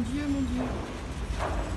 Mon Dieu, mon Dieu.